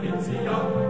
Provinzial.